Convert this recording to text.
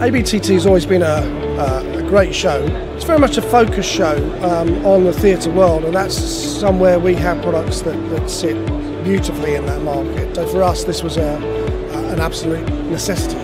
ABTT has always been a, a, great show. It's very much a focus show um, on the theatre world, and that's somewhere we have products that, that sit beautifully in that market. So for us, this was a, an absolute necessity.